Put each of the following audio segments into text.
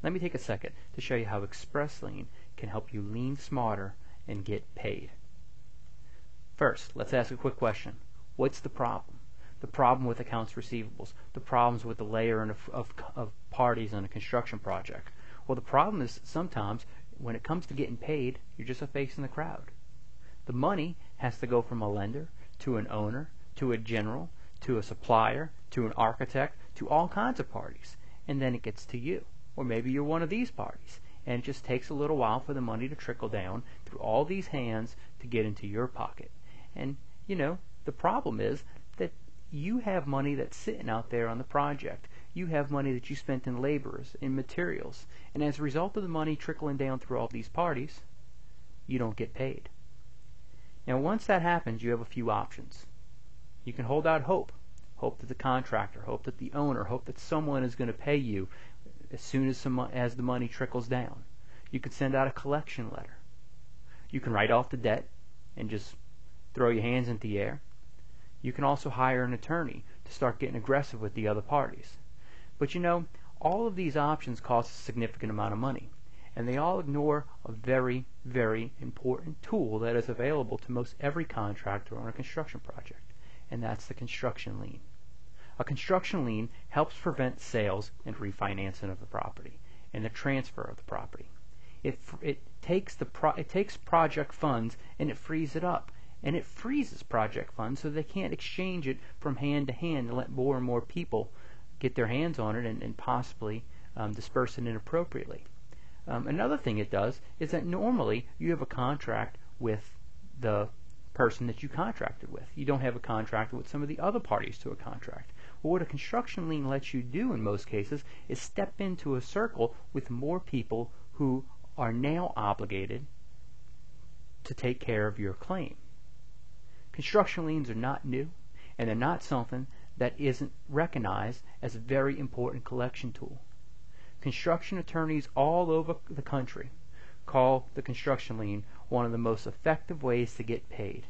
Let me take a second to show you how Express Lien can help you lien smarter and get paid. First, let's ask a quick question. What's the problem? The problem with accounts receivables, the problems with the layer of, of, of parties on a construction project. Well, the problem is sometimes when it comes to getting paid, you're just a face in the crowd. The money has to go from a lender to an owner to a general to a supplier to an architect to all kinds of parties, and then it gets to you. Or maybe you're one of these parties, and it just takes a little while for the money to trickle down through all these hands to get into your pocket. And, you know, the problem is that you have money that's sitting out there on the project. You have money that you spent in laborers, in materials. And as a result of the money trickling down through all these parties, you don't get paid. Now, once that happens, you have a few options. You can hold out hope. Hope that the contractor, hope that the owner, hope that someone is going to pay you as soon as, some, as the money trickles down. You can send out a collection letter. You can write off the debt and just throw your hands into the air. You can also hire an attorney to start getting aggressive with the other parties. But you know, all of these options cost a significant amount of money, and they all ignore a very, very important tool that is available to most every contractor on a construction project, and that's the construction lien. A construction lien helps prevent sales and refinancing of the property and the transfer of the property. It, it takes the pro, it takes project funds and it frees it up and it freezes project funds so they can't exchange it from hand to hand and let more and more people get their hands on it and, and possibly um, disperse it inappropriately. Um, another thing it does is that normally you have a contract with the person that you contracted with. You don't have a contract with some of the other parties to a contract. What a construction lien lets you do in most cases is step into a circle with more people who are now obligated to take care of your claim. Construction liens are not new, and they're not something that isn't recognized as a very important collection tool. Construction attorneys all over the country call the construction lien one of the most effective ways to get paid.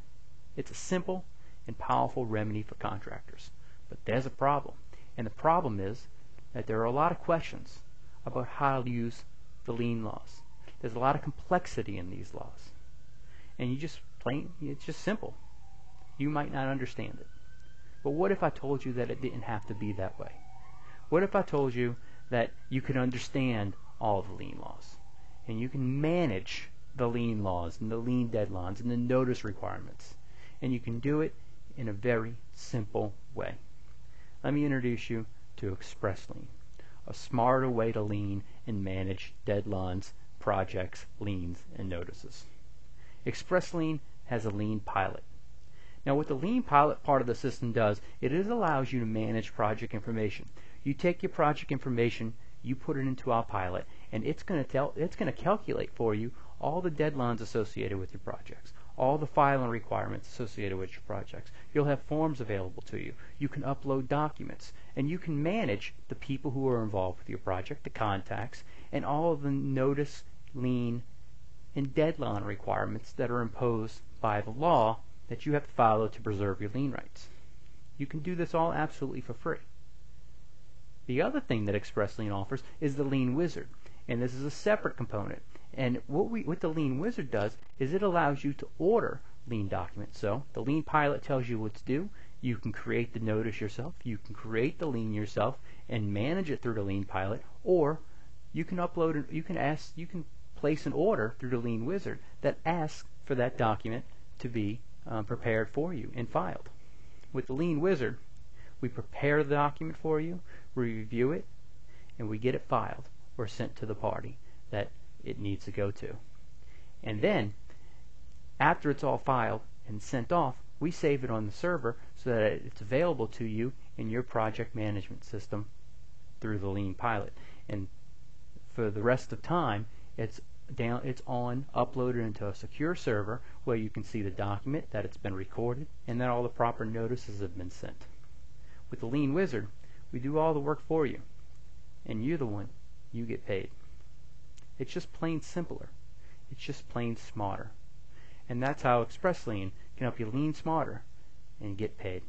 It's a simple and powerful remedy for contractors. But there's a problem. And the problem is that there are a lot of questions about how to use the lien laws. There's a lot of complexity in these laws. And you just plain it's just simple you might not understand it. But what if I told you that it didn't have to be that way? What if I told you that you could understand all the lien laws and you can manage the lien laws and the lien deadlines and the notice requirements and you can do it in a very simple way. Let me introduce you to Express Lien, a smarter way to lien and manage deadlines, projects, liens, and notices. Express Lien has a lien pilot. Now what the lien pilot part of the system does, it is allows you to manage project information. You take your project information, you put it into our pilot, and it's going to tell it's going to calculate for you all the deadlines associated with your projects, all the filing requirements associated with your projects. You'll have forms available to you. You can upload documents, and you can manage the people who are involved with your project, the contacts, and all of the notice, lien, and deadline requirements that are imposed by the law that you have to follow to preserve your lien rights. You can do this all absolutely for free. The other thing that Express Lien offers is the Lien Wizard, and this is a separate component. And what we what the Lien Wizard does is it allows you to order Lien documents. So the Lien pilot tells you what to do. You can create the notice yourself. You can create the lien yourself and manage it through the lien pilot, or you can upload you can ask you can place an order through the lien wizard that asks for that document to be um, prepared for you and filed. With the Lien Wizard, we prepare the document for you, we review it, and we get it filed or sent to the party that it needs to go to. And then, after it's all filed and sent off, we save it on the server so that it's available to you in your project management system through the Lien Pilot. And for the rest of time, it's down it's on uploaded into a secure server where you can see the document that it's been recorded and that all the proper notices have been sent. With the Lien Wizard, we do all the work for you and you're the one you get paid. It's just plain simpler. It's just plain smarter. And that's how Express Lien can help you lien smarter and get paid.